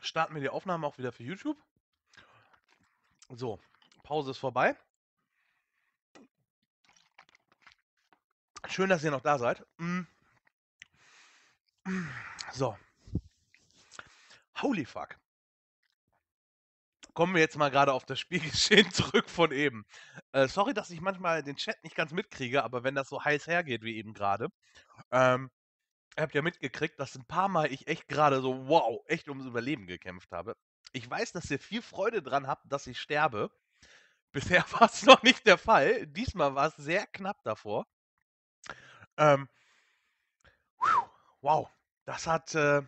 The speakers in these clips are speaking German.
starten wir die Aufnahme auch wieder für YouTube. So, Pause ist vorbei. Schön, dass ihr noch da seid. Mm. So. Holy fuck. Kommen wir jetzt mal gerade auf das Spielgeschehen zurück von eben. Äh, sorry, dass ich manchmal den Chat nicht ganz mitkriege, aber wenn das so heiß hergeht wie eben gerade, ähm, ihr habt ja mitgekriegt, dass ein paar Mal ich echt gerade so, wow, echt ums Überleben gekämpft habe. Ich weiß, dass ihr viel Freude dran habt, dass ich sterbe. Bisher war es noch nicht der Fall. Diesmal war es sehr knapp davor. Ähm, wow, das hat äh,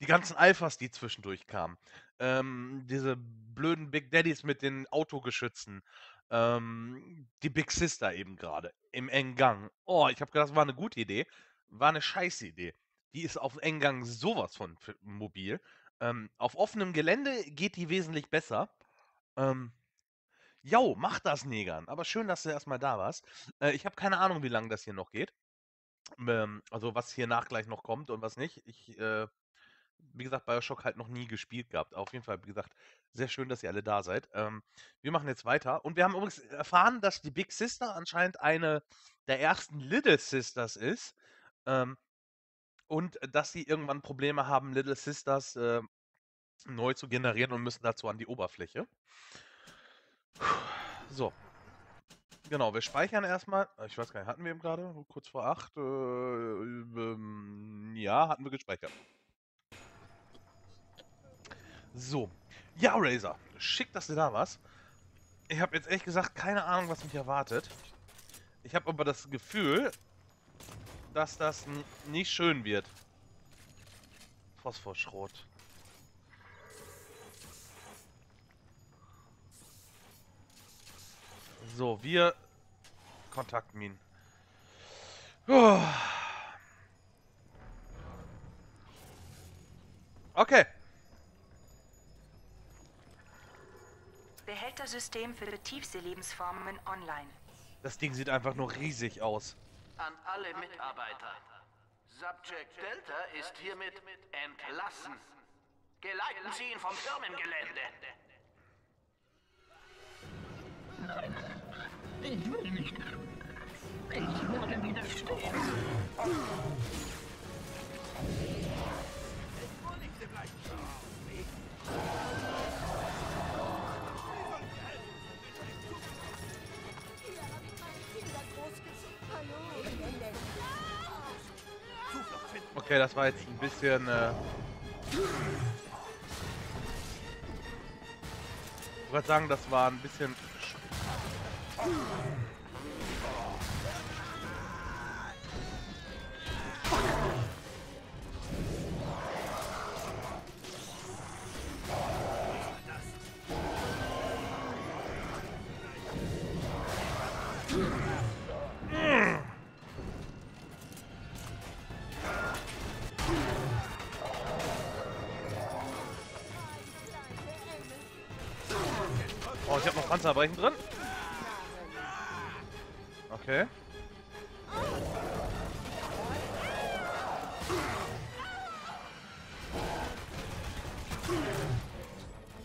die ganzen Alphas, die zwischendurch kamen. Ähm, diese blöden Big Daddies mit den Autogeschützen. Ähm, die Big Sister eben gerade im engen Gang. Oh, ich habe gedacht, das war eine gute Idee. War eine scheiße Idee. Die ist auf engen Gang sowas von mobil. Ähm, auf offenem Gelände geht die wesentlich besser. Ähm, Jo, mach das, Negern. Aber schön, dass du erstmal da warst. Äh, ich habe keine Ahnung, wie lange das hier noch geht. Ähm, also was hier nach gleich noch kommt und was nicht. Ich, äh, wie gesagt, Bioshock halt noch nie gespielt gehabt. Auf jeden Fall, wie gesagt, sehr schön, dass ihr alle da seid. Ähm, wir machen jetzt weiter. Und wir haben übrigens erfahren, dass die Big Sister anscheinend eine der ersten Little Sisters ist. Ähm, und dass sie irgendwann Probleme haben, Little Sisters äh, neu zu generieren und müssen dazu an die Oberfläche. So. Genau, wir speichern erstmal. Äh, ich weiß gar nicht, hatten wir eben gerade? Kurz vor 8? Äh, ähm, ja, hatten wir gespeichert. So. Ja, Razer. Schick, dass du da warst. Ich habe jetzt ehrlich gesagt keine Ahnung, was mich erwartet. Ich habe aber das Gefühl, dass das nicht schön wird. Phosphorschrot. So, wir kontakten ihn. Oh. Okay. Behältersystem für Tiefseelebensformen online. Das Ding sieht einfach nur riesig aus. An alle Mitarbeiter. Subject Delta ist hiermit entlassen. Geleiten Sie ihn vom Firmengelände. Nein. Ich will nicht. Ich werde widerstehen. Okay, das war jetzt ein bisschen... Äh ich wollte sagen, das war ein bisschen ich habe noch Panzerbrechen drin. Okay.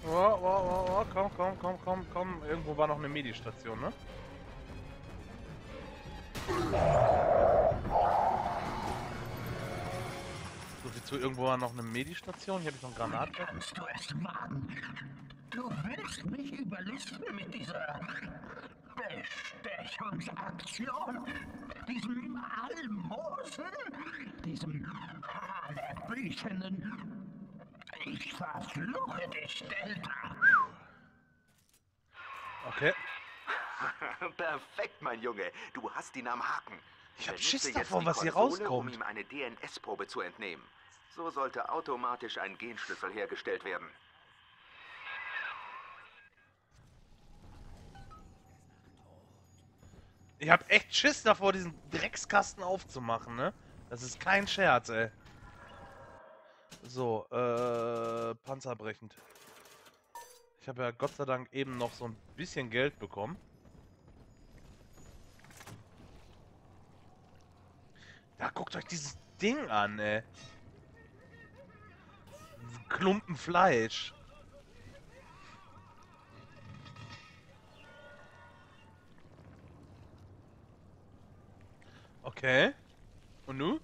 Oh, oh, oh, oh, komm, komm, komm, komm, komm. Irgendwo war noch eine Medistation, ne? So viel zu irgendwo war noch eine Medistation. Hier habe ich noch einen Granat. Kannst du es machen? Du willst mich überlisten mit dieser Bestechungsaktion, diesem Almosen, diesem hanebüchenen... Ich verfluche dich, Delta. Okay. Perfekt, mein Junge. Du hast ihn am Haken. Ich hab Benutze Schiss die was hier rauskommt. um ihm eine DNS-Probe zu entnehmen. So sollte automatisch ein Genschlüssel hergestellt werden. Ich hab echt Schiss davor, diesen Dreckskasten aufzumachen, ne? Das ist kein Scherz, ey. So, äh, panzerbrechend. Ich habe ja Gott sei Dank eben noch so ein bisschen Geld bekommen. Da guckt euch dieses Ding an, ey. Klumpen Fleisch. Okay. Und nu?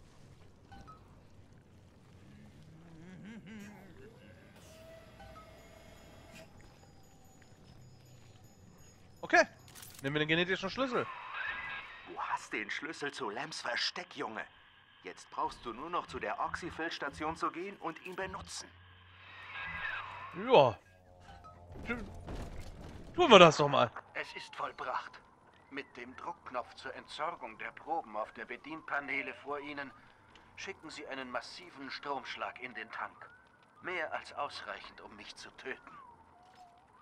Okay. Nehmen wir den genetischen Schlüssel. Du hast den Schlüssel zu Lambs Versteck, Junge. Jetzt brauchst du nur noch zu der Oxyfill-Station zu gehen und ihn benutzen. Ja. Tu- Tun wir das doch mal. Es ist vollbracht. Mit dem Druckknopf zur Entsorgung der Proben auf der Bedienpaneele vor Ihnen schicken Sie einen massiven Stromschlag in den Tank. Mehr als ausreichend, um mich zu töten.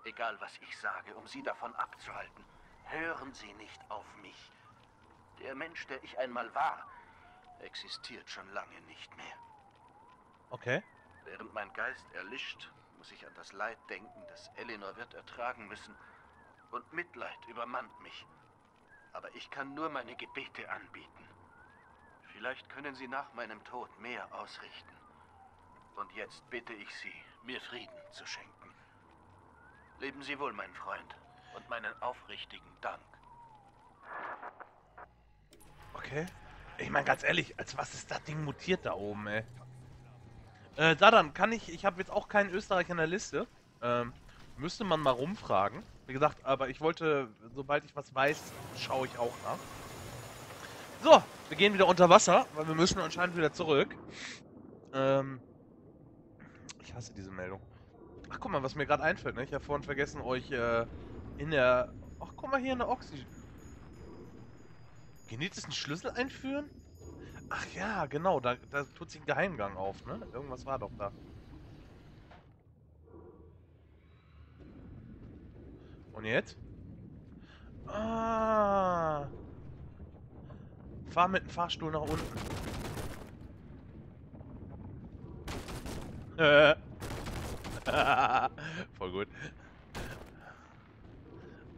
Egal, was ich sage, um Sie davon abzuhalten, hören Sie nicht auf mich. Der Mensch, der ich einmal war, existiert schon lange nicht mehr. Okay. Während mein Geist erlischt, muss ich an das Leid denken, das Eleanor wird ertragen müssen. Und Mitleid übermannt mich. Aber ich kann nur meine Gebete anbieten. Vielleicht können Sie nach meinem Tod mehr ausrichten. Und jetzt bitte ich Sie, mir Frieden zu schenken. Leben Sie wohl, mein Freund, und meinen aufrichtigen Dank. Okay. Ich meine, ganz ehrlich, als was ist das Ding mutiert da oben, ey? Äh, Dadan, kann ich, ich habe jetzt auch keinen Österreich in der Liste. Ähm, müsste man mal rumfragen. Wie gesagt, aber ich wollte, sobald ich was weiß, schaue ich auch nach. So, wir gehen wieder unter Wasser, weil wir müssen anscheinend wieder zurück. Ähm, ich hasse diese Meldung. Ach, guck mal, was mir gerade einfällt, ne? Ich habe vorhin vergessen, euch äh, in der... Ach, guck mal hier in der Oxy... Genetischen Schlüssel einführen? Ach ja, genau, da, da tut sich ein Geheimgang auf, ne? Irgendwas war doch da. Und jetzt? Ah. Fahr mit dem Fahrstuhl nach unten. Äh. Voll gut.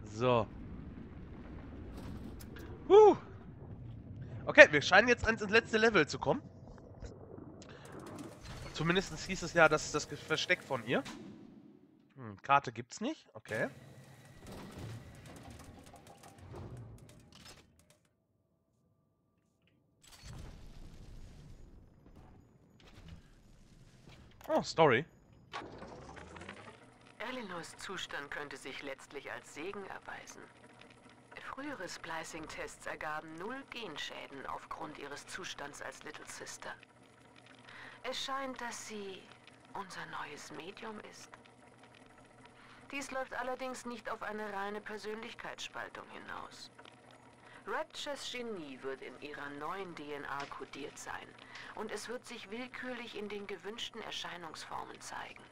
So. Huh. Okay, wir scheinen jetzt ans letzte Level zu kommen. Zumindest hieß es ja, das ist das Versteck von ihr. Hm, Karte gibt's nicht. Okay. Oh, Story. Elinors Zustand könnte sich letztlich als Segen erweisen. Frühere Splicing-Tests ergaben null Genschäden aufgrund ihres Zustands als Little Sister. Es scheint, dass sie unser neues Medium ist. Dies läuft allerdings nicht auf eine reine Persönlichkeitsspaltung hinaus. Raptures Genie wird in ihrer neuen DNA kodiert sein und es wird sich willkürlich in den gewünschten Erscheinungsformen zeigen.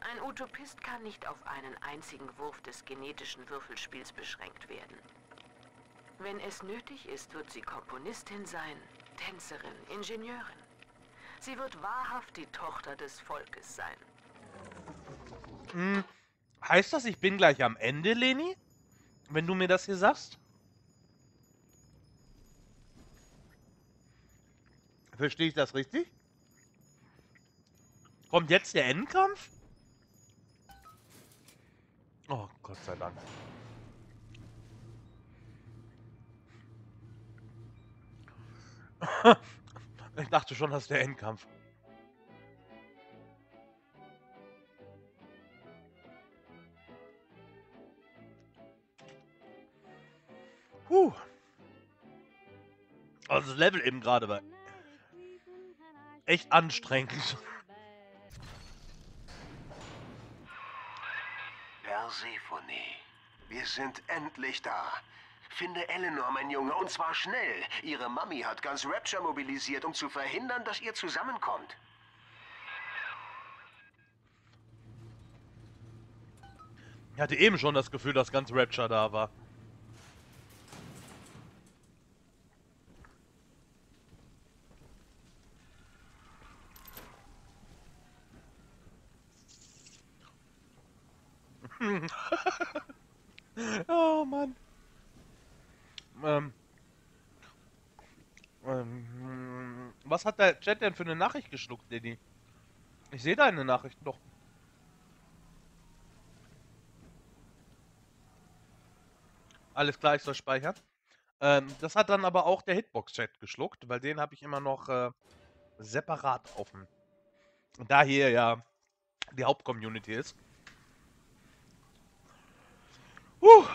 Ein Utopist kann nicht auf einen einzigen Wurf des genetischen Würfelspiels beschränkt werden. Wenn es nötig ist, wird sie Komponistin sein, Tänzerin, Ingenieurin. Sie wird wahrhaft die Tochter des Volkes sein. Hm, heißt das, ich bin gleich am Ende, Leni? Wenn du mir das hier sagst? Verstehe ich das richtig? Kommt jetzt der Endkampf? Oh, Gott sei Dank. ich dachte schon, das ist der Endkampf. Puh. Also das Level eben gerade war echt anstrengend. Persephone, wir sind endlich da. Finde Eleanor, mein Junge, und zwar schnell. Ihre Mami hat ganz Rapture mobilisiert, um zu verhindern, dass ihr zusammenkommt. Ich hatte eben schon das Gefühl, dass ganz Rapture da war. oh Mann. Ähm, ähm, was hat der Chat denn für eine Nachricht geschluckt, Lenny? Ich sehe deine Nachrichten doch. Alles klar, ich soll speichern. Ähm, das hat dann aber auch der Hitbox-Chat geschluckt, weil den habe ich immer noch äh, separat offen. Da hier ja die Hauptcommunity ist. Huh.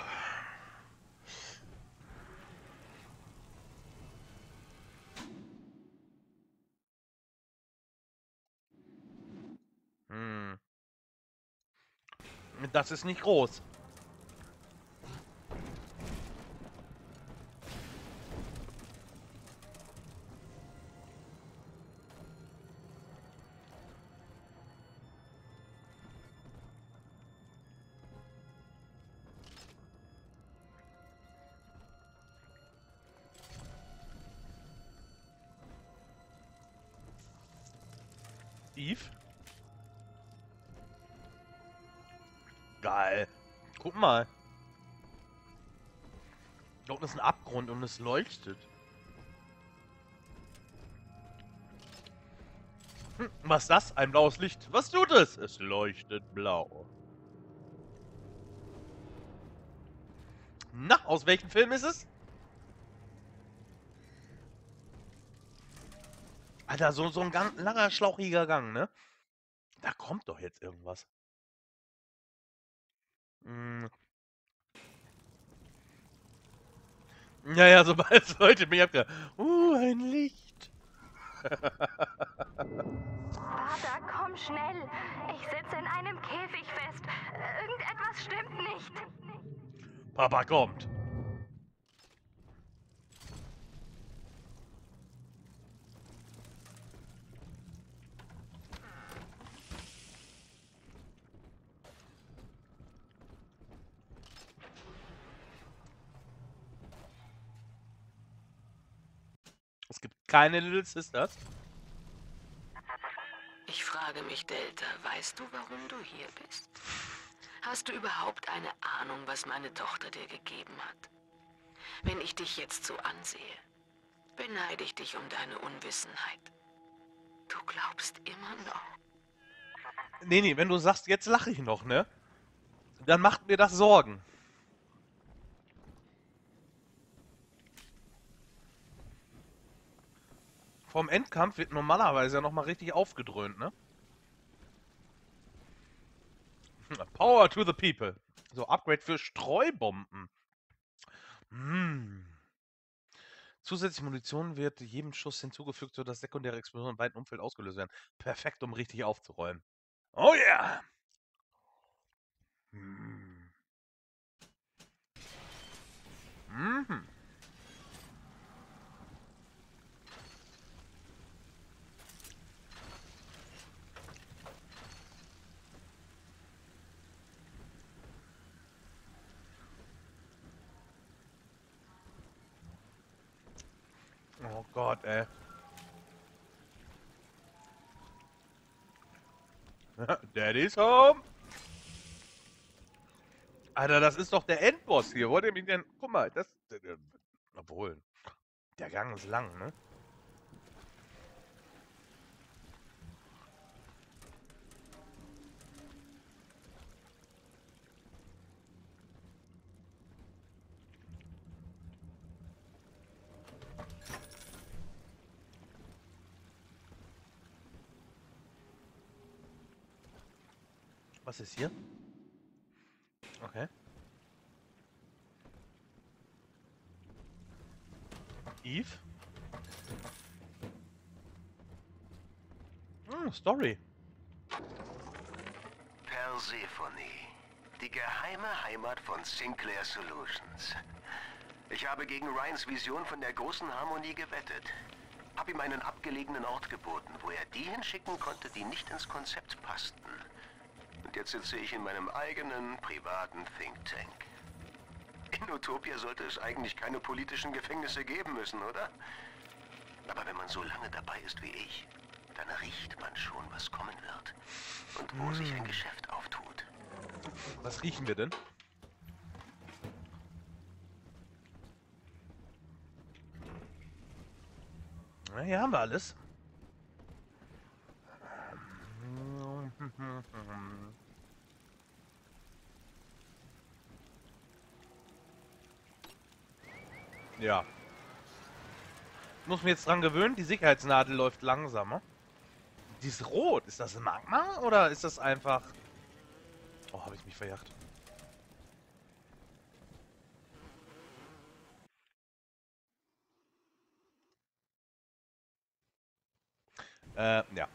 Das ist nicht groß. Und es leuchtet. Hm, was ist das? Ein blaues Licht. Was tut es? Es leuchtet blau. Na, aus welchem Film ist es? Alter, so, so ein ganz langer, schlauchiger Gang, ne? Da kommt doch jetzt irgendwas. Hm. Ja, ja, sobald es heute mich abge... Uh, ein Licht. Vater, komm schnell. Ich sitze in einem Käfig fest. Irgendetwas stimmt nicht. Papa kommt. Es gibt keine Little Sisters. Ich frage mich, Delta, weißt du, warum du hier bist? Hast du überhaupt eine Ahnung, was meine Tochter dir gegeben hat? Wenn ich dich jetzt so ansehe, beneide ich dich um deine Unwissenheit. Du glaubst immer noch. Nee, nee, wenn du sagst, jetzt lache ich noch, ne? Dann macht mir das Sorgen. Vom Endkampf wird normalerweise ja nochmal richtig aufgedröhnt, ne? Power to the people. So, Upgrade für Streubomben. Hm. Zusätzliche Munition wird jedem Schuss hinzugefügt, sodass sekundäre Explosionen im weiten Umfeld ausgelöst werden. Perfekt, um richtig aufzuräumen. Oh yeah! Hm. Mhm. Oh Gott, ey. Daddy's home. Alter, das ist doch der Endboss hier. Wollt ihr mich denn... Guck mal, das... Obwohl, der Gang ist lang, ne? Was ist hier? Okay. Eve? Hm, Story. Persephone. Die geheime Heimat von Sinclair Solutions. Ich habe gegen Ryans Vision von der großen Harmonie gewettet. Hab ihm einen abgelegenen Ort geboten, wo er die hinschicken konnte, die nicht ins Konzept. Und jetzt sitze ich in meinem eigenen privaten Think Tank. In Utopia sollte es eigentlich keine politischen Gefängnisse geben müssen, oder? Aber wenn man so lange dabei ist wie ich, dann riecht man schon, was kommen wird. Und wo sich ein Geschäft auftut. Was riechen wir denn? Na, hier haben wir alles. Ja. Muss mir jetzt dran gewöhnen, die Sicherheitsnadel läuft langsamer. Die ist rot. Ist das Magma oder ist das einfach... Oh, habe ich mich verjagt. Äh, ja.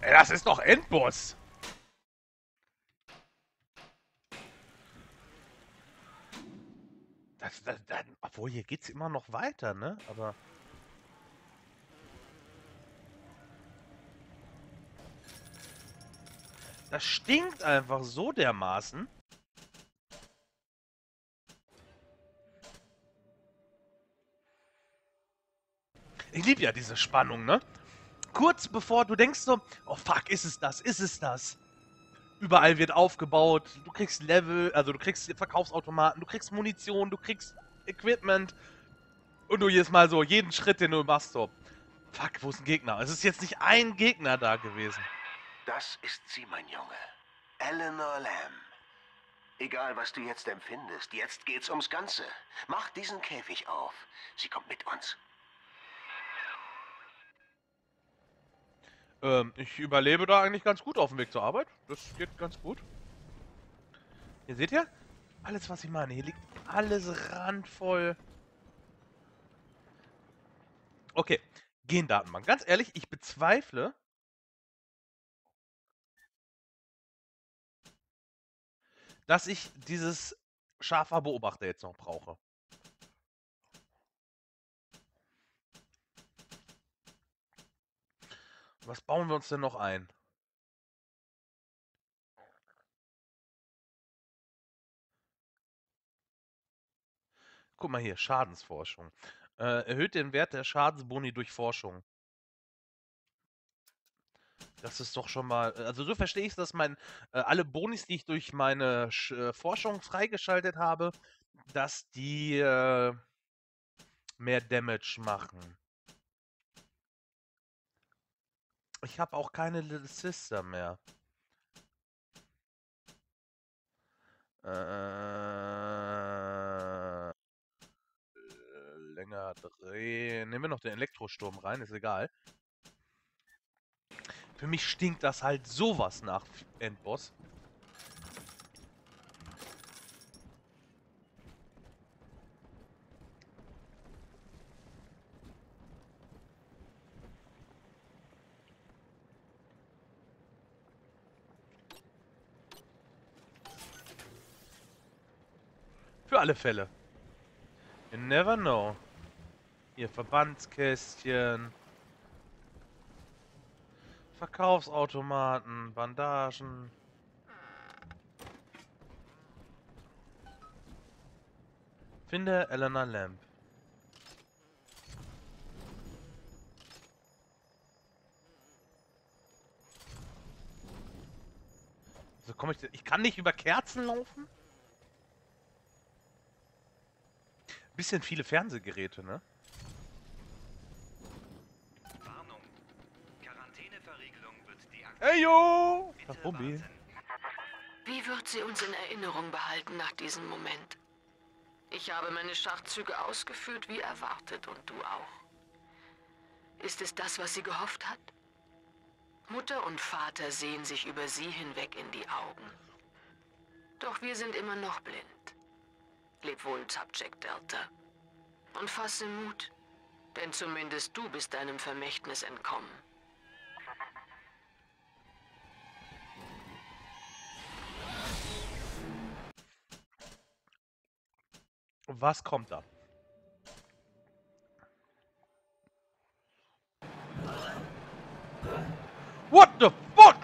Ey, das ist doch Endboss! Das, das, das, obwohl, hier geht's immer noch weiter, ne? Aber... Das stinkt einfach so dermaßen. Ich liebe ja diese Spannung, ne? Kurz bevor du denkst so, oh fuck, ist es das, ist es das? Überall wird aufgebaut, du kriegst Level, also du kriegst Verkaufsautomaten, du kriegst Munition, du kriegst Equipment. Und du jedes Mal so, jeden Schritt, den du machst, so, fuck, wo ist ein Gegner? Es ist jetzt nicht ein Gegner da gewesen. Das ist sie, mein Junge. Eleanor Lamb. Egal, was du jetzt empfindest, jetzt geht's ums Ganze. Mach diesen Käfig auf. Sie kommt mit uns. Ähm, ich überlebe da eigentlich ganz gut auf dem Weg zur Arbeit. Das geht ganz gut. Hier seht ihr? Alles, was ich meine. Hier liegt alles randvoll. Okay. Gendatenbank. Ganz ehrlich, ich bezweifle, dass ich dieses scharfer Beobachter jetzt noch brauche. Was bauen wir uns denn noch ein? Guck mal hier, Schadensforschung. Äh, erhöht den Wert der Schadensboni durch Forschung. Das ist doch schon mal. Also so verstehe ich es, dass mein äh, alle Bonis, die ich durch meine Sch äh, Forschung freigeschaltet habe, dass die äh, mehr Damage machen. Ich habe auch keine Little Sister mehr. Äh, länger drehen. Nehmen wir noch den Elektrosturm rein, ist egal. Für mich stinkt das halt sowas nach Endboss. Alle Fälle. You never know. Hier Verbandskästchen. Verkaufsautomaten, Bandagen. Finde Elena Lamp. So komme ich. Ich kann nicht über Kerzen laufen? Bisschen viele Fernsehgeräte, ne? Warnung. Quarantäneverriegelung wird deaktiviert. Hey yo! Ach, Bobby. Wie wird sie uns in Erinnerung behalten nach diesem Moment? Ich habe meine Schachzüge ausgeführt wie erwartet und du auch. Ist es das, was sie gehofft hat? Mutter und Vater sehen sich über sie hinweg in die Augen. Doch wir sind immer noch blind. Leb wohl, Subject Delta. Und fasse Mut, denn zumindest du bist deinem Vermächtnis entkommen. Was kommt da? What the fuck?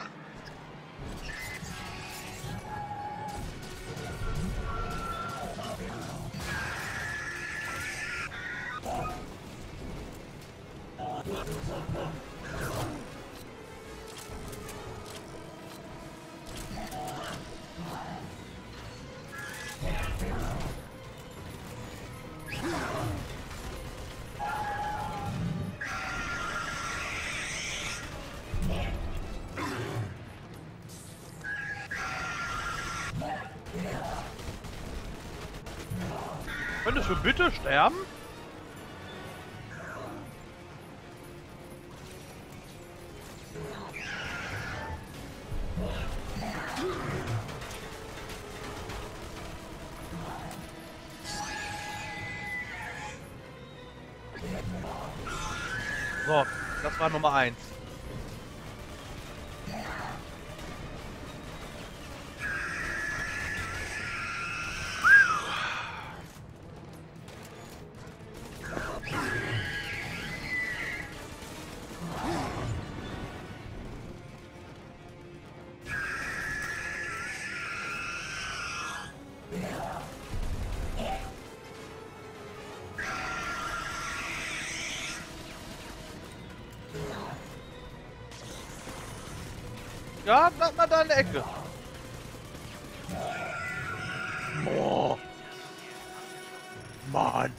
Sterben? So, das war Nummer eins. Ja, bleib mal da in der Ecke. Boah. Mann.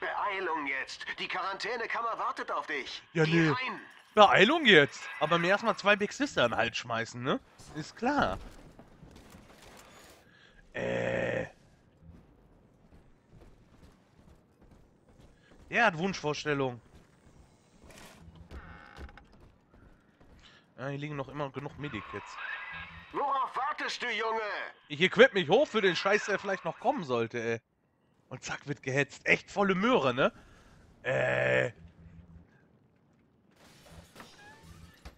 Beeilung jetzt. Die Quarantänekammer wartet auf dich. Ja, Geh nee. rein. Beeilung jetzt. Aber mir erstmal zwei Big Sister in den Hals schmeißen, ne? Ist klar. Äh. Der hat Wunschvorstellung. Ja, hier liegen noch immer genug Medikits. Worauf wartest du, Junge? Ich equip mich hoch für den Scheiß, der vielleicht noch kommen sollte, ey. Und zack, wird gehetzt. Echt volle Möhre, ne? Äh.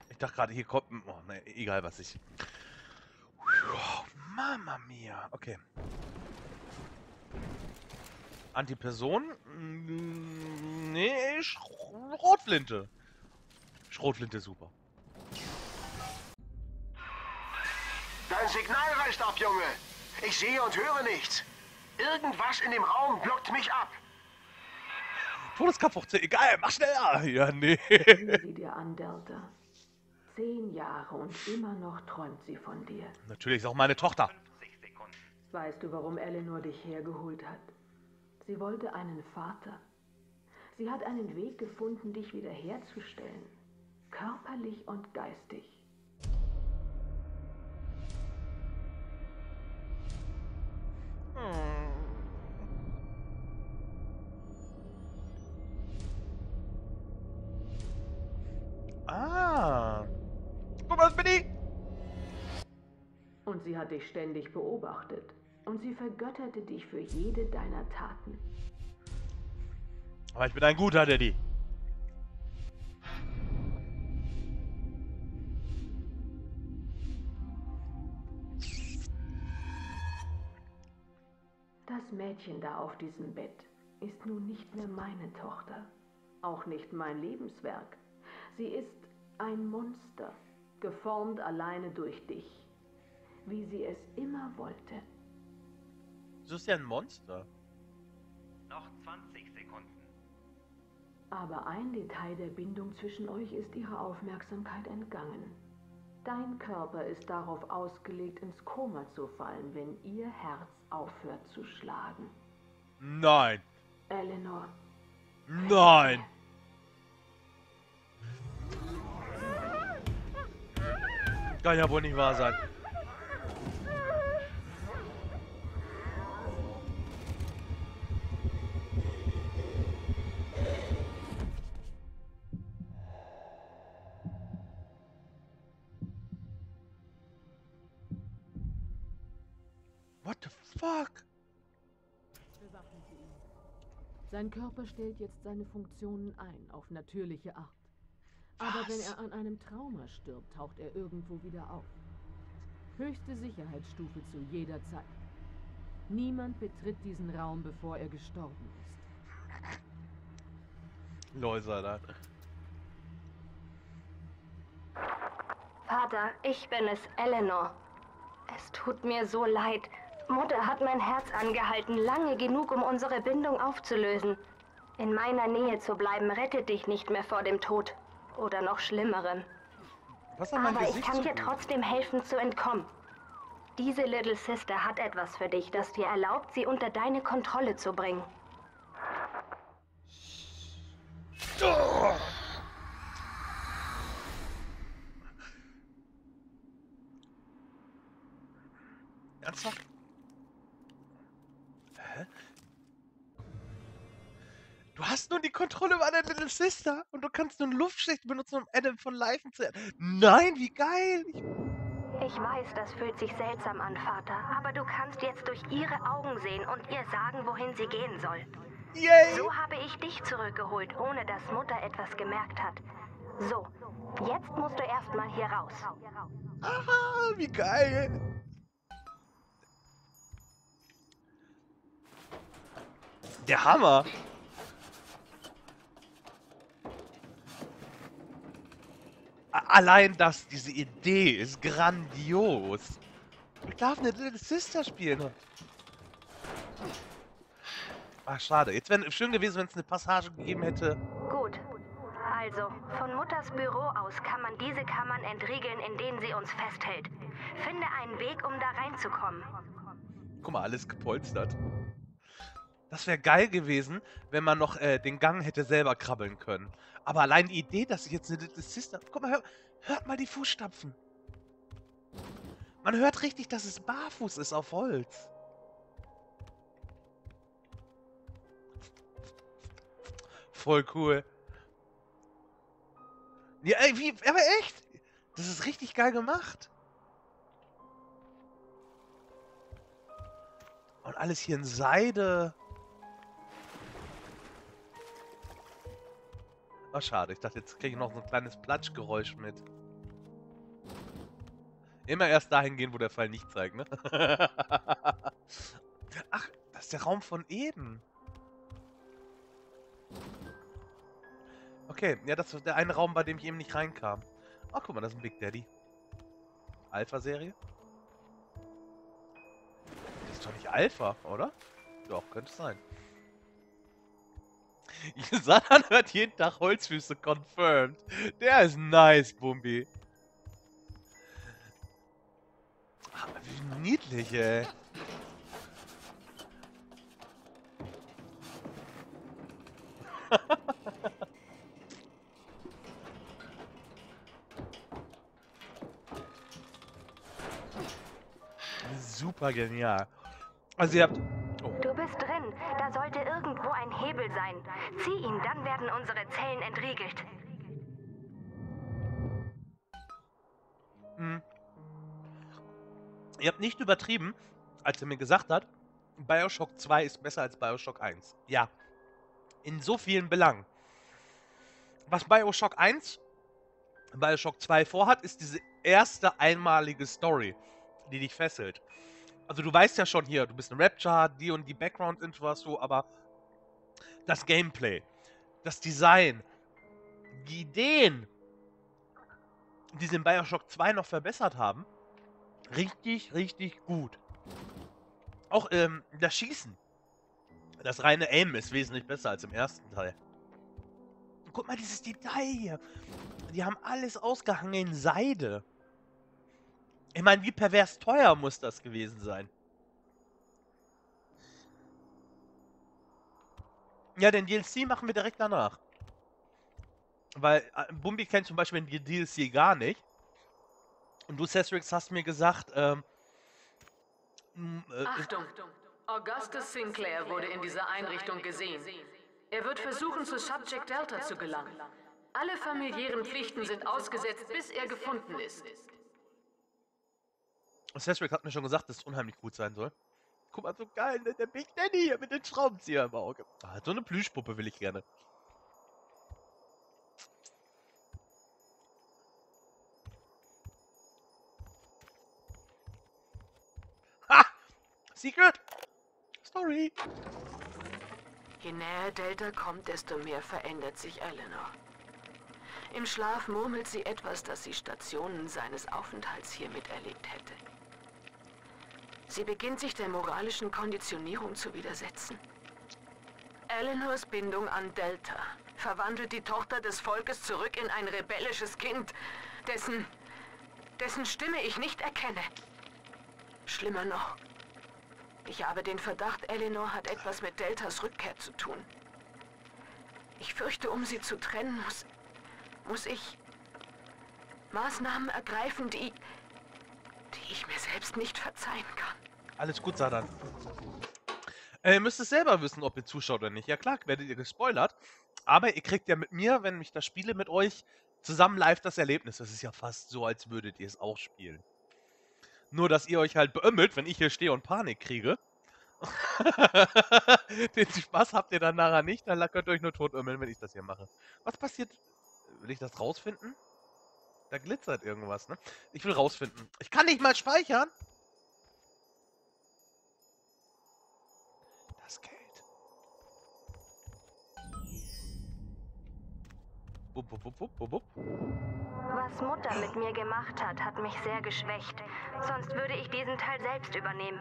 Ich dachte gerade, hier kommt... Oh, ne, egal was ich... Puh, Mama mia. Okay. Antiperson? Mm, Nee, Schrotflinte. Schrotflinte, super. Dein Signal reißt ab, Junge. Ich sehe und höre nichts. Irgendwas in dem Raum blockt mich ab. Todeskampfwurzel, egal, mach schneller! Ja, nee. Sieh sie dir an, Delta. Zehn Jahre und immer noch träumt sie von dir. Natürlich ist auch meine Tochter. 50 Sekunden. Weißt du, warum Eleanor dich hergeholt hat? Sie wollte einen Vater. Sie hat einen Weg gefunden, dich wiederherzustellen. Körperlich und geistig. Ah. Guck mal, das bin ich. Und sie hat dich ständig beobachtet. Und sie vergötterte dich für jede deiner Taten. Aber ich bin ein guter Daddy. Das Mädchen da auf diesem Bett ist nun nicht mehr meine Tochter. Auch nicht mein Lebenswerk. Sie ist ein Monster, geformt alleine durch dich. Wie sie es immer wollte. Das ist ja ein Monster. Noch 20 Sekunden. Aber ein Detail der Bindung zwischen euch ist ihrer Aufmerksamkeit entgangen. Dein Körper ist darauf ausgelegt, ins Koma zu fallen, wenn ihr Herz aufhört zu schlagen. Nein. Eleanor, Nein. Kann ja wohl nicht wahr sein. Sein Körper stellt jetzt seine Funktionen ein, auf natürliche Art. Aber wenn er an einem Trauma stirbt, taucht er irgendwo wieder auf. Höchste Sicherheitsstufe zu jeder Zeit. Niemand betritt diesen Raum, bevor er gestorben ist. Läuser da. Vater, ich bin es, Eleanor. Es tut mir so leid. Mutter hat mein Herz angehalten, lange genug, um unsere Bindung aufzulösen. In meiner Nähe zu bleiben, rettet dich nicht mehr vor dem Tod. Oder noch Schlimmerem. Aber ich Gesicht kann zu dir trotzdem helfen zu entkommen. Diese Little Sister hat etwas für dich, das dir erlaubt, sie unter deine Kontrolle zu bringen. Ernsthaft? Du hast nur die Kontrolle über deine Little Sister und du kannst nur Luftschicht benutzen, um Adam von Leichen zu... Nein, wie geil! Ich Ich weiß, das fühlt sich seltsam an, Vater, aber du kannst jetzt durch ihre Augen sehen und ihr sagen, wohin sie gehen soll. Yay! So habe ich dich zurückgeholt, ohne dass Mutter etwas gemerkt hat. So, jetzt musst du erstmal hier raus. Ah, wie geil! Der Hammer! Allein das, diese Idee ist grandios. Ich darf eine Little Sister spielen. Ach, schade. Jetzt wäre schön gewesen, wenn es eine Passage gegeben hätte. Gut. Also, von Mutters Büro aus kann man diese Kammern entriegeln, in denen sie uns festhält. Finde einen Weg, um da reinzukommen. Guck mal, alles gepolstert. Das wäre geil gewesen, wenn man noch äh, den Gang hätte selber krabbeln können. Aber allein die Idee, dass ich jetzt eine Sister... Guck mal, hör, hört mal die Fußstapfen. Man hört richtig, dass es barfuß ist auf Holz. Voll cool. Ja, ey, wie, aber echt? Das ist richtig geil gemacht. Und alles hier in Seide. Oh, schade. Ich dachte, jetzt kriege ich noch so ein kleines Platschgeräusch mit. Immer erst dahin gehen, wo der Fall nicht zeigt, ne? Ach, das ist der Raum von eben. Okay, ja, das ist der eine Raum, bei dem ich eben nicht reinkam. Oh, guck mal, das ist ein Big Daddy. Alpha-Serie? Das ist doch nicht Alpha, oder? Doch, könnte es sein. Satan hört jeden Tag Holzfüße confirmed. Der ist nice, Bumbi. Ah, Wie niedlich, ey. Super genial. Also ihr habt... Drin. Da sollte irgendwo ein Hebel sein. Zieh ihn, dann werden unsere Zellen entriegelt. Hm. Ihr habt nicht übertrieben, als er mir gesagt hat, Bioshock 2 ist besser als Bioshock 1. Ja. In so vielen Belangen. Was Bioshock 1, Bioshock 2 vorhat, ist diese erste einmalige Story, die dich fesselt. Also du weißt ja schon hier, du bist ein Rapture, die und die Background-Info hast du, aber das Gameplay, das Design, die Ideen, die sie in Bioshock 2 noch verbessert haben, richtig, richtig gut. Auch ähm, das Schießen. Das reine Aim ist wesentlich besser als im ersten Teil. Und guck mal, dieses Detail hier. Die haben alles ausgehangen in Seide. Ich meine, wie pervers teuer muss das gewesen sein? Ja, den DLC machen wir direkt danach. Weil äh, Bumbi kennt zum Beispiel den DLC gar nicht. Und du, Cesrix, hast mir gesagt, ähm, m, äh, Achtung! Augustus Sinclair wurde in dieser Einrichtung gesehen. Er wird versuchen, zu Subject Delta zu gelangen. Alle familiären Pflichten sind ausgesetzt, bis er gefunden ist. Cesric hat mir schon gesagt, dass es unheimlich gut sein soll. Guck mal, so geil, ne? der Big Daddy hier mit den Schraubenzieher im Auge. Ah, so eine Plüschpuppe will ich gerne. Ha! Secret! Story! Je näher Delta kommt, desto mehr verändert sich Eleanor. Im Schlaf murmelt sie etwas, das sie Stationen seines Aufenthalts hier miterlebt hätte. Sie beginnt sich der moralischen Konditionierung zu widersetzen. Eleanors Bindung an Delta verwandelt die Tochter des Volkes zurück in ein rebellisches Kind, dessen, dessen Stimme ich nicht erkenne. Schlimmer noch, ich habe den Verdacht, Eleanor hat etwas mit Deltas Rückkehr zu tun. Ich fürchte, um sie zu trennen, muss, muss ich Maßnahmen ergreifen, die, die ich mir selbst nicht verzeihen kann. Alles gut, Sadan. Äh, ihr müsst es selber wissen, ob ihr zuschaut oder nicht. Ja klar, werdet ihr gespoilert. Aber ihr kriegt ja mit mir, wenn ich das spiele, mit euch zusammen live das Erlebnis. Das ist ja fast so, als würdet ihr es auch spielen. Nur, dass ihr euch halt beömmelt, wenn ich hier stehe und Panik kriege. Den Spaß habt ihr dann nachher nicht, dann könnt ihr euch nur totömmeln, wenn ich das hier mache. Was passiert? Will ich das rausfinden? Da glitzert irgendwas, ne? Ich will rausfinden. Ich kann nicht mal speichern. Das Geld. Wupp, wupp, wupp, wupp, wupp. Was Mutter mit mir gemacht hat, hat mich sehr geschwächt. Sonst würde ich diesen Teil selbst übernehmen.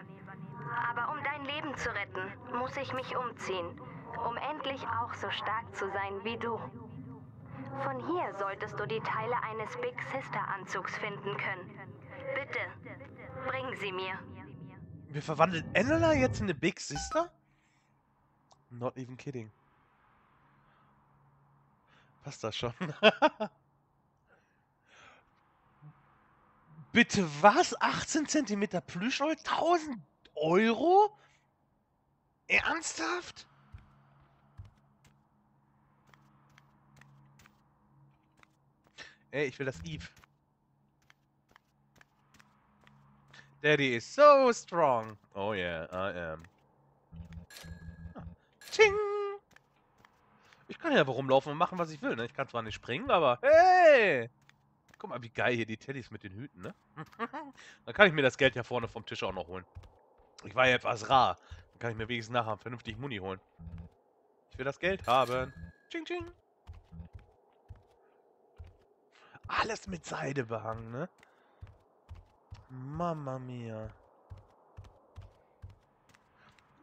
Aber um dein Leben zu retten, muss ich mich umziehen, um endlich auch so stark zu sein wie du. Von hier solltest du die Teile eines Big Sister Anzugs finden können. Bitte, bring sie mir. Wir verwandeln Elena jetzt in eine Big Sister? Not even kidding. Passt das schon? Bitte was? 18 cm Plüschroll? 1000 Euro? Ernsthaft? Ey, ich will das Eve. Daddy is so strong. Oh yeah, I am. Ah. Ting! Ich kann ja einfach rumlaufen und machen, was ich will. Ne? Ich kann zwar nicht springen, aber hey! Guck mal, wie geil hier die Teddys mit den Hüten, ne? Dann kann ich mir das Geld ja vorne vom Tisch auch noch holen. Ich war ja etwas rar. Dann kann ich mir wenigstens nachher vernünftig Muni holen. Ich will das Geld haben. Ching, ching. Alles mit Seide behangen, ne? Mama mia.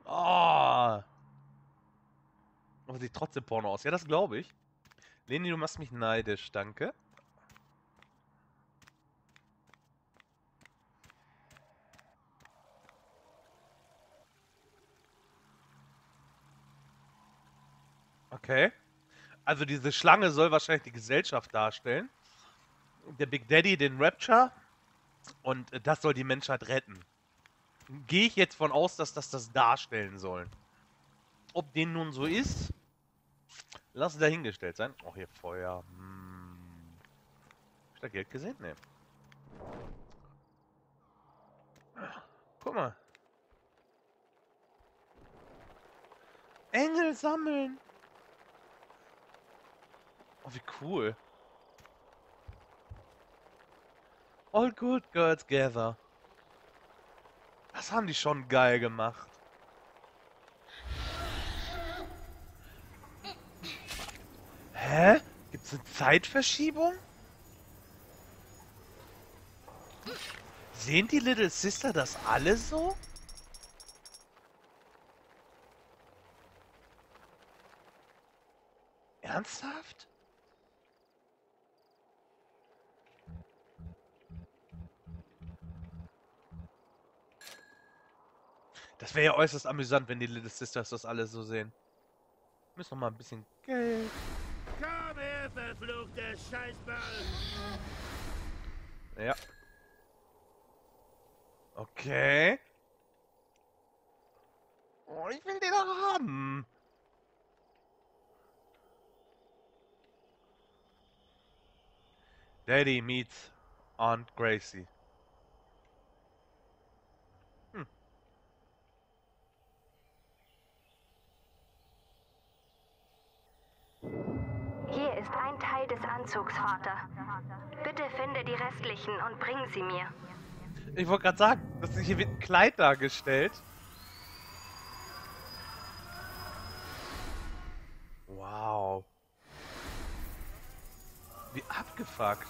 Oh. Aber sieht trotzdem Porno aus. Ja, das glaube ich. Leni, du machst mich neidisch, danke. Okay. Also diese Schlange soll wahrscheinlich die Gesellschaft darstellen. Der Big Daddy den Rapture. Und äh, das soll die Menschheit retten. Gehe ich jetzt von aus, dass das das darstellen soll. Ob dem nun so ist, lass dahingestellt sein. Oh, hier Feuer. Hm. Hab ich da Geld gesehen? Nee. Guck mal. Engel sammeln. Oh, wie cool. All good girls gather. Das haben die schon geil gemacht. Hä? Gibt's eine Zeitverschiebung? Sehen die Little Sister das alle so? Ernsthaft? Das wäre ja äußerst amüsant, wenn die Little Sisters das alle so sehen. Müssen noch mal ein bisschen Geld. Komm her, verfluchter Scheißball! Ja. Okay. Oh, ich will den doch haben. Daddy meets Aunt Gracie. Ist ein Teil des Anzugs, Vater. Bitte finde die restlichen und bring sie mir. Ich wollte gerade sagen, das hier wird ein Kleid dargestellt. Wow. Wie abgefuckt.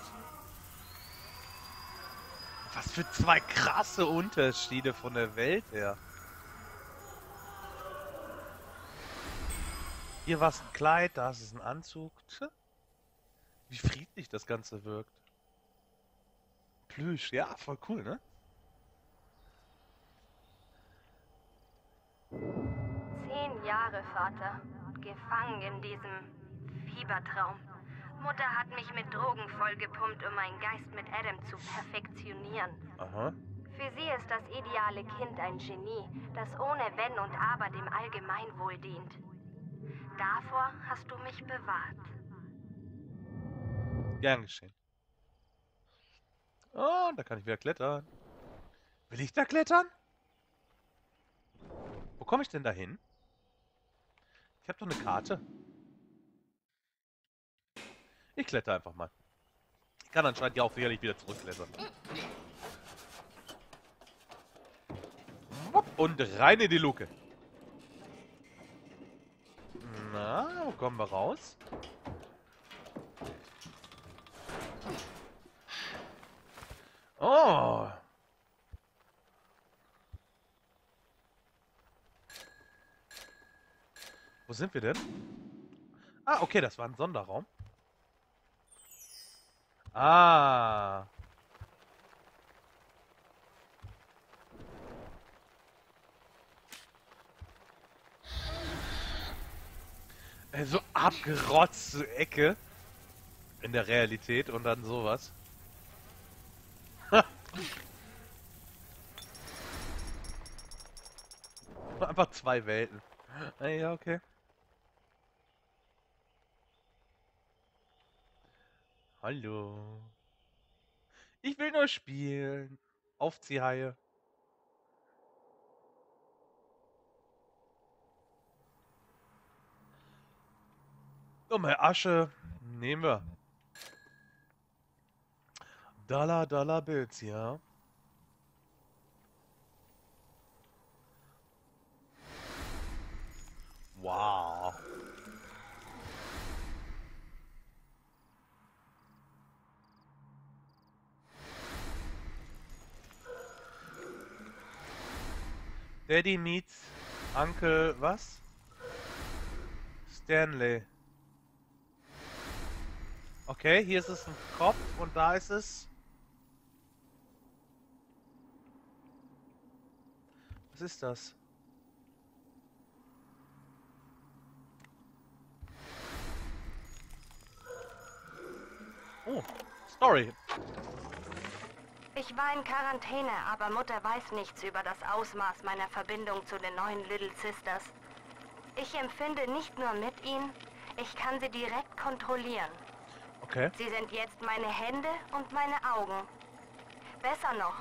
Was für zwei krasse Unterschiede von der Welt her. Hier war es ein Kleid, da ist es ein Anzug. Tja. Wie friedlich das Ganze wirkt. Plüsch, ja, voll cool, ne? Zehn Jahre, Vater. Gefangen in diesem Fiebertraum. Mutter hat mich mit Drogen vollgepumpt, um meinen Geist mit Adam zu perfektionieren. Aha. Für sie ist das ideale Kind ein Genie, das ohne Wenn und Aber dem Allgemeinwohl dient. Davor hast du mich bewahrt. Gern geschehen. Oh, da kann ich wieder klettern. Will ich da klettern? Wo komme ich denn da hin? Ich habe doch eine Karte. Ich kletter einfach mal. Ich kann anscheinend ja auch sicherlich wieder zurückklettern. Und rein in die Luke. Na, wo kommen wir raus? Oh. Wo sind wir denn? Ah, okay, das war ein Sonderraum. Ah. Äh, So abgerotzte Ecke in der Realität und dann sowas. Einfach zwei Welten. Ah, Ja, okay. Hallo. Ich will nur spielen. Aufziehhaie. Dumme Asche. Nehmen wir. Dollar, Dollar Bills, ja. Wow. Daddy meets Uncle was? Stanley. Okay, hier ist es ein Kopf und da ist es. Ist das? Oh, Story. Ich war in Quarantäne, aber Mutter weiß nichts über das Ausmaß meiner Verbindung zu den neuen Little Sisters. Ich empfinde nicht nur mit ihnen, ich kann sie direkt kontrollieren. Okay. Sie sind jetzt meine Hände und meine Augen. Besser noch,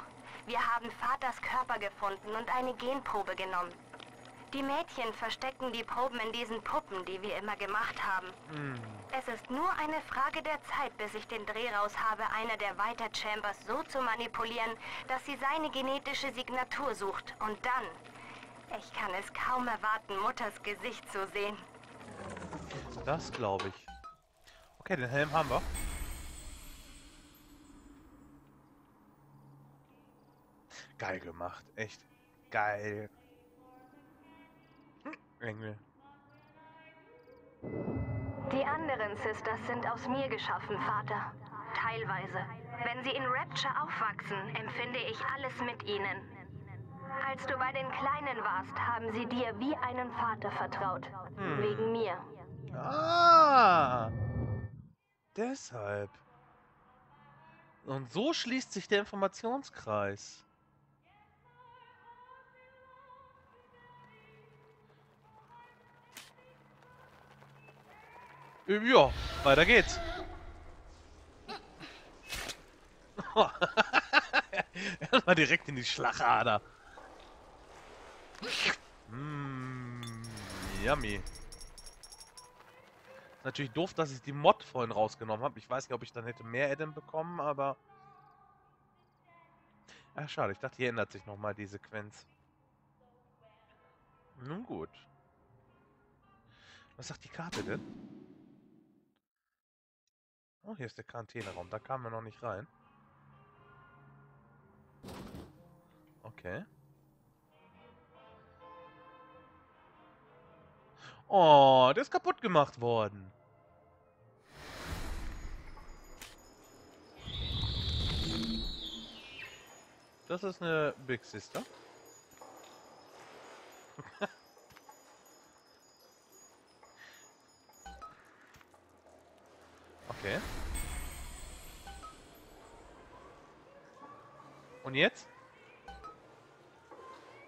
wir haben Vaters Körper gefunden und eine Genprobe genommen. Die Mädchen verstecken die Proben in diesen Puppen, die wir immer gemacht haben. Es ist nur eine Frage der Zeit, bis ich den Dreh raus habe, einer der Weiter Chambers so zu manipulieren, dass sie seine genetische Signatur sucht. Und dann, ich kann es kaum erwarten, Mutters Gesicht zu sehen. Das glaube ich. Okay, den Helm haben wir. Geil gemacht, echt geil. Hm, Engel. Die anderen Sisters sind aus mir geschaffen, Vater. Teilweise. Wenn sie in Rapture aufwachsen, empfinde ich alles mit ihnen. Als du bei den Kleinen warst, haben sie dir wie einen Vater vertraut. Hm. Wegen mir. Ah! Deshalb. Und so schließt sich der Informationskreis. Ja, weiter geht's. Erstmal direkt in die Schlagader. Mmm, yummy. Natürlich doof, dass ich die Mod vorhin rausgenommen habe. Ich weiß nicht, ob ich dann hätte mehr Adam bekommen, aber... Ach, schade. Ich dachte, hier ändert sich nochmal die Sequenz. Nun gut. Was sagt die Karte denn? Oh, hier ist der Quarantäneraum. Da kamen wir noch nicht rein. Okay. Oh, der ist kaputt gemacht worden. Das ist eine Big Sister. okay. Und jetzt?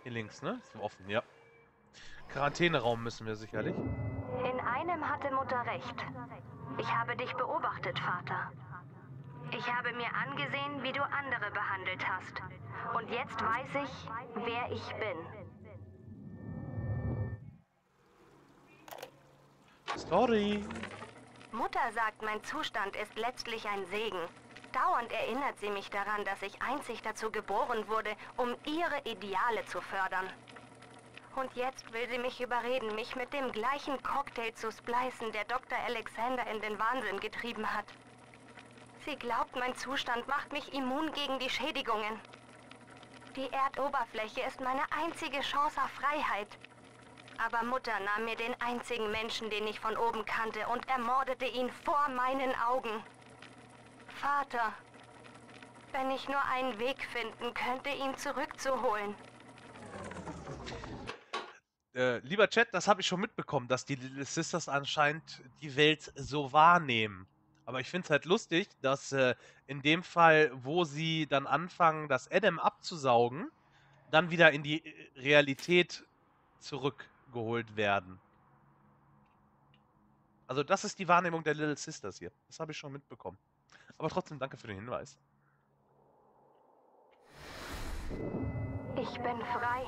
Hier links, ne? Ist offen, ja. Quarantäneraum müssen wir sicherlich. In einem hatte Mutter recht. Ich habe dich beobachtet, Vater. Ich habe mir angesehen, wie du andere behandelt hast. Und jetzt weiß ich, wer ich bin. Story. Mutter sagt, mein Zustand ist letztlich ein Segen. Dauernd erinnert sie mich daran, dass ich einzig dazu geboren wurde, um ihre Ideale zu fördern. Und jetzt will sie mich überreden, mich mit dem gleichen Cocktail zu splicen, der Dr. Alexander in den Wahnsinn getrieben hat. Sie glaubt, mein Zustand macht mich immun gegen die Schädigungen. Die Erdoberfläche ist meine einzige Chance auf Freiheit. Aber Mutter nahm mir den einzigen Menschen, den ich von oben kannte, und ermordete ihn vor meinen Augen. Vater, wenn ich nur einen Weg finden könnte, ihn zurückzuholen. Äh, lieber Chat, das habe ich schon mitbekommen, dass die Little Sisters anscheinend die Welt so wahrnehmen. Aber ich finde es halt lustig, dass äh, in dem Fall, wo sie dann anfangen, das Adam abzusaugen, dann wieder in die äh, Realität zurückgeholt werden. Also das ist die Wahrnehmung der Little Sisters hier. Das habe ich schon mitbekommen. Aber trotzdem danke für den Hinweis. Ich bin frei.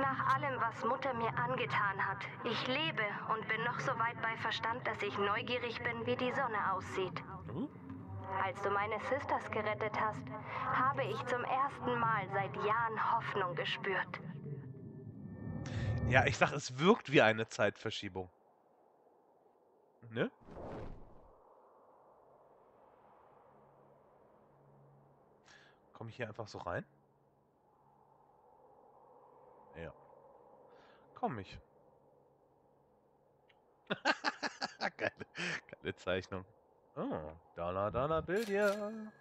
Nach allem, was Mutter mir angetan hat. Ich lebe und bin noch so weit bei Verstand, dass ich neugierig bin, wie die Sonne aussieht. Als du meine Sisters gerettet hast, habe ich zum ersten Mal seit Jahren Hoffnung gespürt. Ja, ich sag, es wirkt wie eine Zeitverschiebung. Ne? Komme ich hier einfach so rein? Ja. Komm ich. geile, geile Zeichnung. Oh, Dollar, Dollar, Bild hier.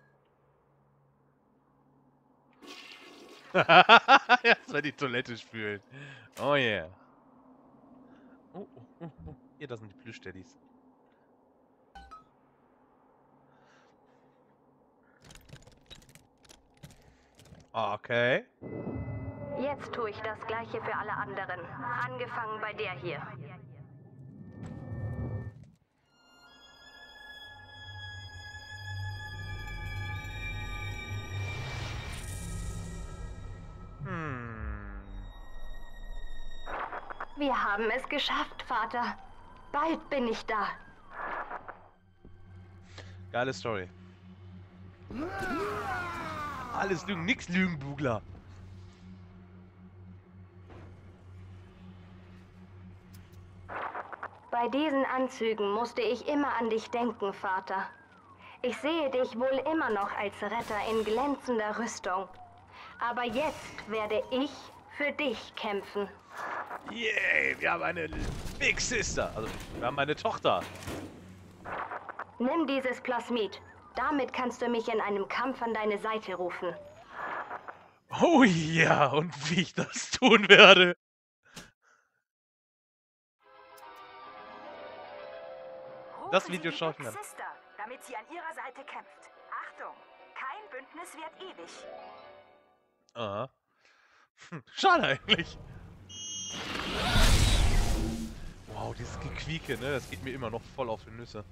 Jetzt mal die Toilette spülen. Oh yeah. Oh, oh, oh, oh. Hier, das sind die Plüschdaddies. Okay. Jetzt tue ich das gleiche für alle anderen. Angefangen bei der hier. Wir haben es geschafft, Vater. Bald bin ich da. Geile Story. Alles Lügen, nix Lügenbugler. Bei diesen Anzügen musste ich immer an dich denken, Vater. Ich sehe dich wohl immer noch als Retter in glänzender Rüstung. Aber jetzt werde ich für dich kämpfen. Yay, wir haben eine Big Sister. Also, wir haben eine Tochter. Nimm dieses Plasmid. Damit kannst du mich in einem Kampf an deine Seite rufen. Oh ja, und wie ich das tun werde. Das Video schaue ich mir an. Sister, damit sie an ihrer Seite kämpft. Achtung, kein Bündnis wird ewig. Aha. Hm, Schade eigentlich. Wow, dieses Gequieke, ne? Das geht mir immer noch voll auf die Nüsse.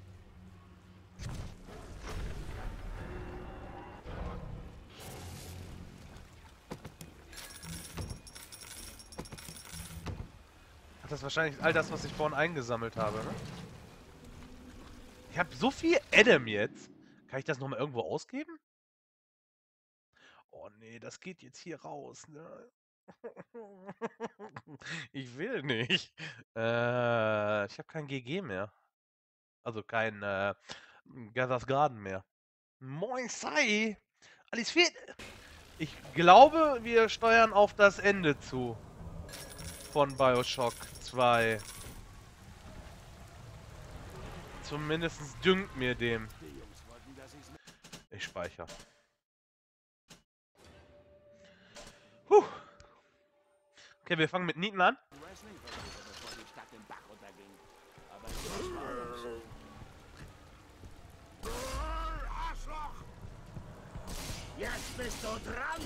Das wahrscheinlich all das, was ich vorhin eingesammelt habe, ne? Ich habe so viel Adam jetzt. Kann ich das nochmal irgendwo ausgeben? Oh nee, das geht jetzt hier raus, ne? Ich will nicht. Äh, ich habe kein GG mehr. Also kein äh, Gathers Garden mehr. Moin Sai! Alles fit! Ich glaube, wir steuern auf das Ende zu. Von Bioshock 2. Zumindest dünkt mir dem. Ich speichere. Puh. Okay, wir fangen mit Nieten an. Jetzt bist du dran!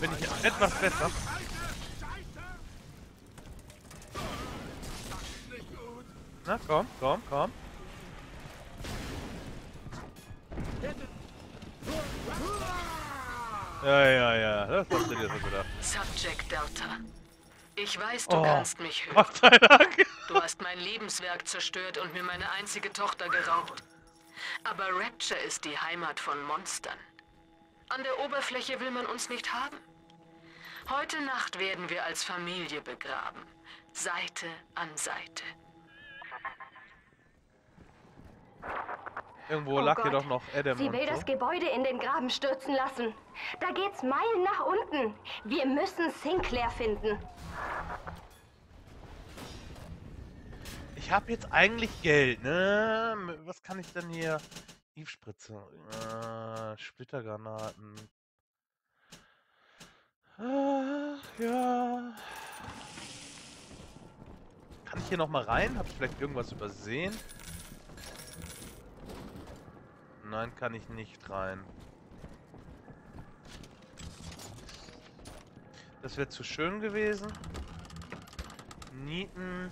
Bin ich etwas besser. Na komm, komm, komm. Ja, ja, ja, das hast du dir so gedacht. Subject Delta. Ich weiß, du Oh, kannst mich hören. Dank. Du hast mein Lebenswerk zerstört und mir meine einzige Tochter geraubt. Aber Rapture ist die Heimat von Monstern. An der Oberfläche will man uns nicht haben. Heute Nacht werden wir als Familie begraben. Seite an Seite. Irgendwo Oh lag hier Gott. doch noch Adam Sie und will so. das Gebäude in den Graben stürzen lassen. Da geht's Meilen nach unten. Wir müssen Sinclair finden. Ich habe jetzt eigentlich Geld, ne? Was kann ich denn hier? Eve-Spritze, äh, Splittergranaten. Ah, ja. Kann ich hier noch mal rein? Habe ich vielleicht irgendwas übersehen? Nein, kann ich nicht rein. Das wäre zu schön gewesen. Nieten.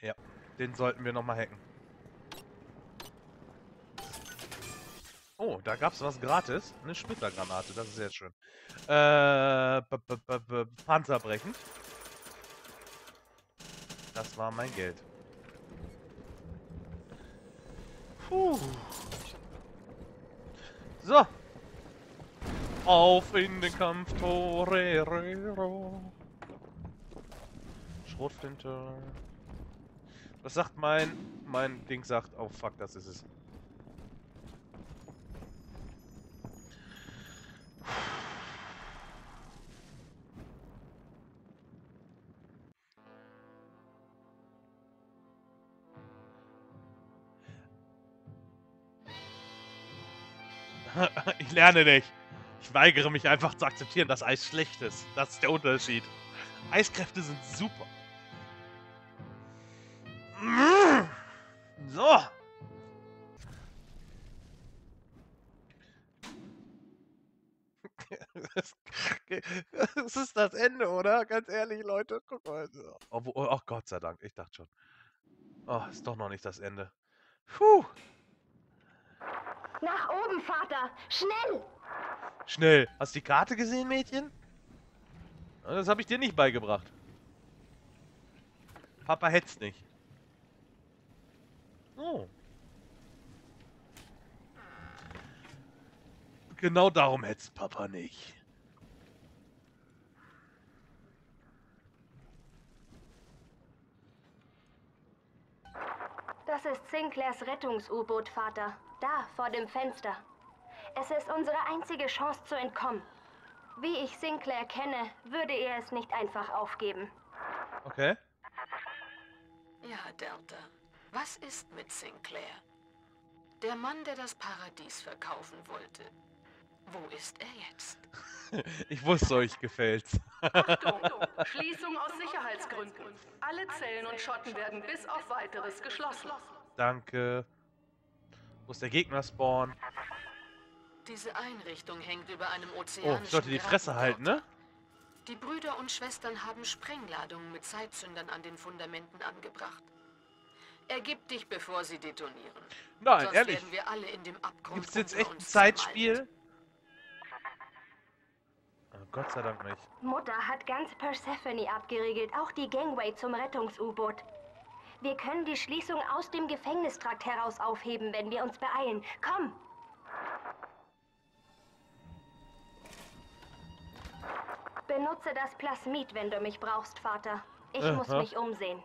Ja, den sollten wir nochmal hacken. Oh, da gab's was gratis. Eine Splittergranate, das ist sehr schön. Äh, b -b -b panzerbrechend. Das war mein Geld. Puh. So. Auf in den Kampf, Torero. Schrotflinte. Was sagt mein... Mein Ding sagt... Oh fuck, das ist es. ich lerne nicht. Ich weigere mich einfach zu akzeptieren, dass Eis schlecht ist. Das ist der Unterschied. Eiskräfte sind super. So. Das, ist das Ende, oder? Ganz ehrlich, Leute. Guck mal. Obwohl, oh, oh Gott sei Dank, ich dachte schon. Oh, ist doch noch nicht das Ende. Puh. Nach oben, Vater! Schnell! Schnell. Hast du die Karte gesehen, Mädchen? Das habe ich dir nicht beigebracht. Papa hätt's nicht. Oh. Genau darum hätt's Papa nicht. Das ist Sinclairs Rettungs-U-Boot, Vater. Da, vor dem Fenster. Es ist unsere einzige Chance zu entkommen. Wie ich Sinclair kenne, würde er es nicht einfach aufgeben. Okay. Ja, Delta. Was ist mit Sinclair? Der Mann, der das Paradies verkaufen wollte. Wo ist er jetzt? Ich wusste, euch gefällt's. Achtung! Schließung aus Sicherheitsgründen. Alle Zellen und Schotten werden bis auf weiteres geschlossen. Danke. Wo ist der Gegner spawn? Diese Einrichtung hängt über einem Oh, ozeanischen ich sollte die Fresse halten, ne? Die Brüder und Schwestern haben Sprengladungen mit Zeitzündern an den Fundamenten angebracht. Ergib dich, bevor sie detonieren. Nein, Sonst ehrlich. werden wir alle in dem Abgrund Gibt's jetzt echt ein Zeitspiel? Oh, Gott sei Dank nicht. Mutter hat ganz Persephone abgeriegelt, auch die Gangway zum Rettungs-U-Boot. Wir können die Schließung aus dem Gefängnistrakt heraus aufheben, wenn wir uns beeilen. Komm! Benutze das Plasmid, wenn du mich brauchst, Vater. Ich muss Aha. mich umsehen.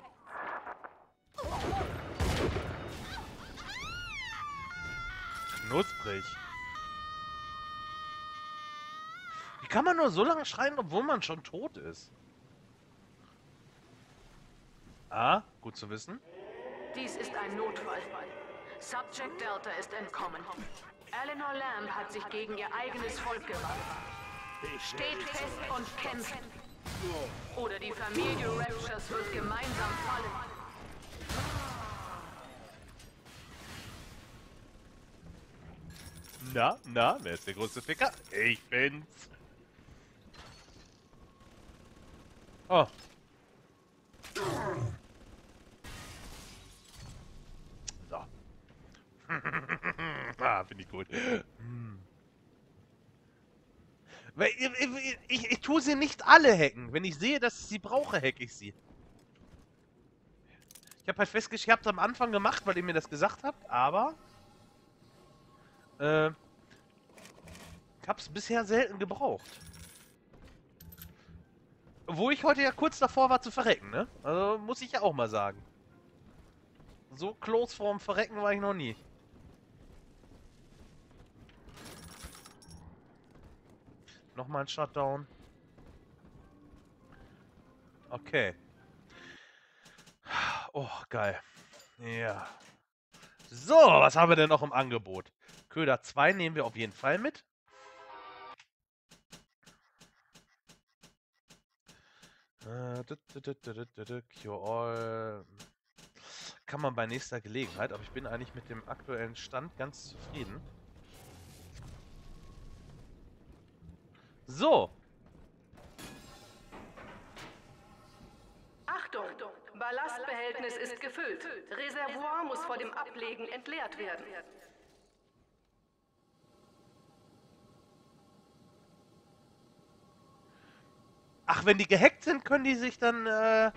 Knusprig. Wie kann man nur so lange schreien, obwohl man schon tot ist? Ah, gut zu wissen. Dies ist ein Notfall. Subject Delta ist entkommen. Eleanor Lamb hat sich gegen ihr eigenes Volk gewandt. Steht fest und kämpft. Oder die Familie Raptures wird gemeinsam fallen. Na, na, wer ist der größte Ficker? Ich bin's. Oh. So. ah, finde ich gut. Hm. Ich, ich, ich, ich tue sie nicht alle hacken. Wenn ich sehe, dass ich sie brauche, hack ich sie. Ich habe halt festgestellt, ich habe am Anfang gemacht, weil ihr mir das gesagt habt, aber äh, ich habe es bisher selten gebraucht. Wo ich heute ja kurz davor war zu verrecken, ne? Also muss ich ja auch mal sagen. So close vorm Verrecken war ich noch nie. Nochmal ein Shutdown. Okay. Oh, geil. Ja. So, was haben wir denn noch im Angebot? Köder 2 nehmen wir auf jeden Fall mit. Äh, Cure All. Kann man bei nächster Gelegenheit, aber ich bin eigentlich mit dem aktuellen Stand ganz zufrieden. So. Achtung! Ballastbehältnis ist gefüllt. Reservoir muss vor dem Ablegen entleert werden. Ach, wenn die gehackt sind, können die sich dann, äh...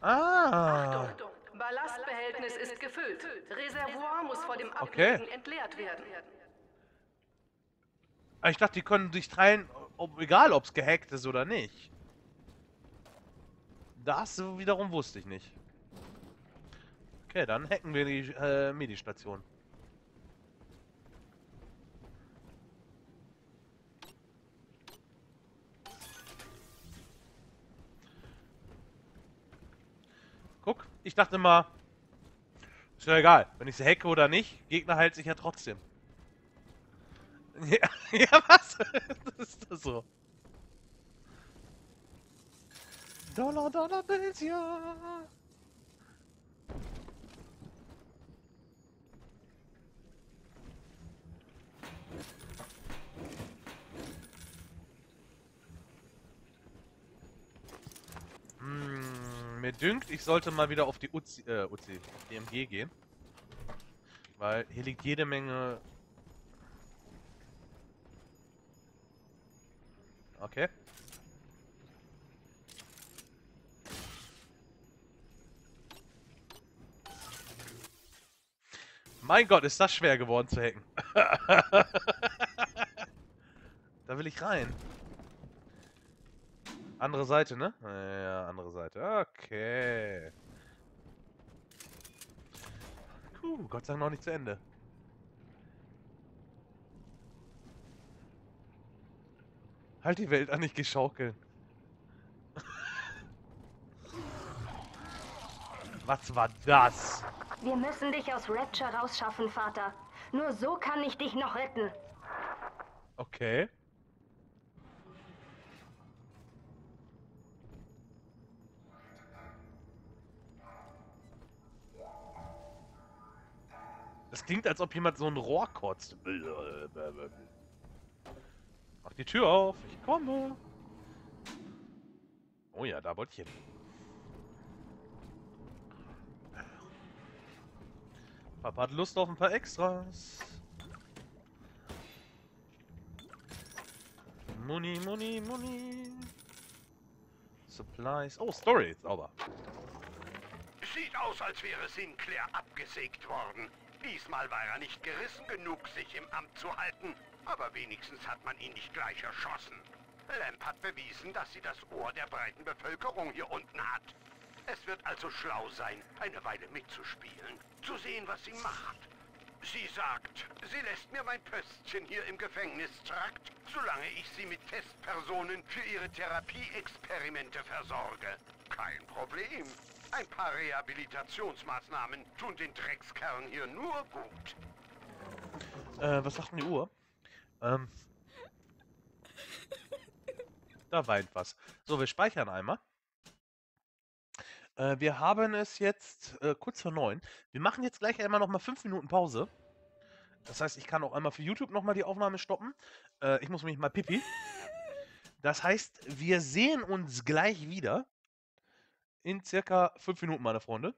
Ah. Achtung! Ballastbehältnis ist gefüllt. Reservoir muss vor dem Okay. Entleert werden. Ah, Ich dachte, die können sich teilen, ob, egal ob es gehackt ist oder nicht. Das wiederum wusste ich nicht. Okay, dann hacken wir die äh, Medistation. Guck, ich dachte immer, ist ja egal, wenn ich sie hacke oder nicht, Gegner heilt sich ja trotzdem. Ja, ja was? das ist das so. Dollar, Dollar Bills, ja. Mir dünkt, ich sollte mal wieder auf die Uzi, äh, Uzi, auf die MG gehen. Weil hier liegt jede Menge... Okay. Mein Gott, ist das schwer geworden zu hacken. da will ich rein. Andere Seite, ne? Ja, andere Seite. Okay. Puh, Gott sei Dank noch nicht zu Ende. Halt die Welt an, nicht geschaukeln. Was war das? Wir müssen dich aus Rapture rausschaffen, Vater. Nur so kann ich dich noch retten. Okay. Das klingt, als ob jemand so ein Rohr kotzt. Mach die Tür auf, ich komme. Oh ja, da wollte ich hin. Papa hat Lust auf ein paar Extras. Money, money, money. Supplies. Oh, Story, sauber. Sieht aus, als wäre Sinclair abgesägt worden. Diesmal war er nicht gerissen genug, sich im Amt zu halten. Aber wenigstens hat man ihn nicht gleich erschossen. Lamp hat bewiesen, dass sie das Ohr der breiten Bevölkerung hier unten hat. Es wird also schlau sein, eine Weile mitzuspielen, zu sehen, was sie macht. Sie sagt, sie lässt mir mein Pöstchen hier im Gefängnistrakt, solange ich sie mit Testpersonen für ihre Therapieexperimente versorge. Kein Problem. Ein paar Rehabilitationsmaßnahmen tun den Dreckskerlen hier nur gut. Äh, was sagt denn die Uhr? Ähm. Da weint was. So, wir speichern einmal. Äh, wir haben es jetzt äh, kurz vor neun. Wir machen jetzt gleich einmal nochmal fünf Minuten Pause. Das heißt, ich kann auch einmal für YouTube nochmal die Aufnahme stoppen. Äh, ich muss mich mal pipi. Das heißt, wir sehen uns gleich wieder. In circa fünf Minuten, meine Freunde.